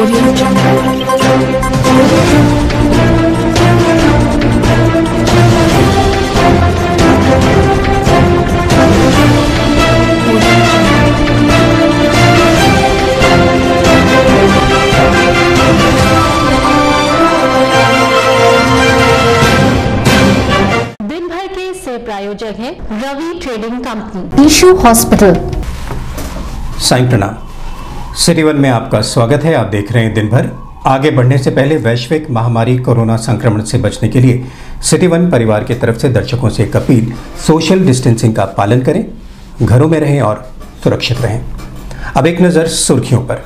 दिन भर के से प्रायोजक है Ravi trading company. Ishu hospital. Sai Pranam. City one में आपका स्वागत है। आप देख रहे हैं दिन भर आगे बढ़ने से पहले वैश्विक महामारी कोरोना संक्रमण से बचने के लिए सिटी वन परिवार की तरफ़ से दर्शकों से एक अपील, सोशल डिस्टेंसिंग का पालन करें, घरों में रहें और सुरक्षित रहें। अब एक नज़र सुर्खियों पर।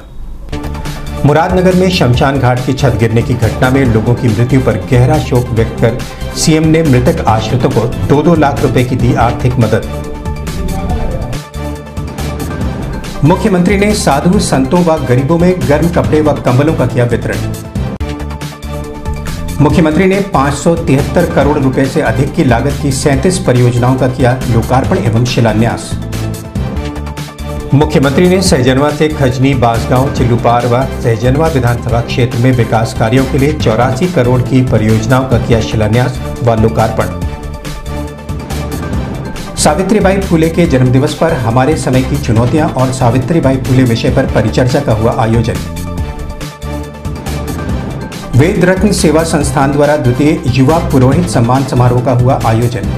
मुरादनगर में शमशान घाट की छत गिरने की घटना में लोगों की मृत्यु पर गहरा शोक व्यक्त कर सीएम ने मृतक आश्रितों को दो दो लाख रुपए की दी आर्थिक मदद। मुख्यमंत्री ने साधु संतों व गरीबों में गर्म कपड़े व कंबलों का किया वितरण। मुख्यमंत्री ने 573 करोड़ रुपए से अधिक की लागत की 37 परियोजनाओं का किया लोकार्पण एवं शिलान्यास। मुख्यमंत्री ने सहजनवा से खजनी, बासगांव, चिल्लूपार व सहजनवा विधानसभा क्षेत्र में विकास कार्यों के लिए चौरासी करोड़ की परियोजनाओं का किया शिलान्यास व लोकार्पण। सावित्रीबाई फूले के जन्मदिवस पर हमारे समय की चुनौतियाँ और सावित्रीबाई फूले विषय पर परिचर्चा का हुआ आयोजन। वेद रत्न सेवा संस्थान द्वारा द्वितीय युवा पुरोहित सम्मान समारोह का हुआ आयोजन।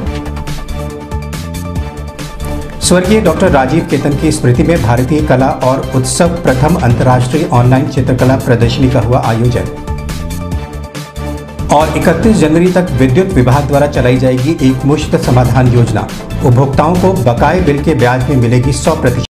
स्वर्गीय डॉक्टर राजीव केतन की स्मृति में भारतीय कला और उत्सव प्रथम अंतर्राष्ट्रीय ऑनलाइन चित्रकला प्रदर्शनी का हुआ आयोजन। और 31 जनवरी तक विद्युत विभाग द्वारा चलाई जाएगी एक मुश्त समाधान योजना। उपभोक्ताओं को बकाए बिल के ब्याज में मिलेगी सौ प्रतिशत।